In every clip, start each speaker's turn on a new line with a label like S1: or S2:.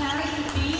S1: Patty B.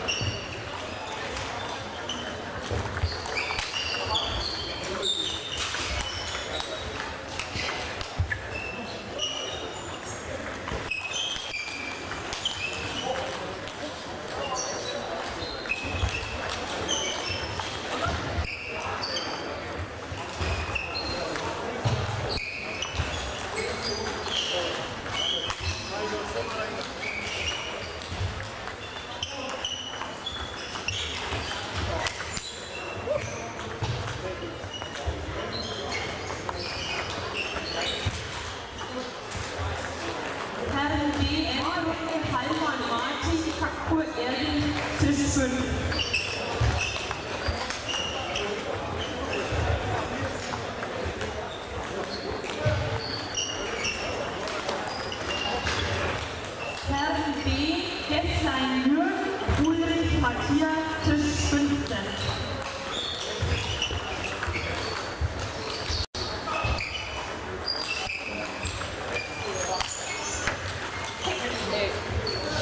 S1: 4, Tisch 15.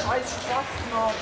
S1: Scheiß Spaß genau. noch.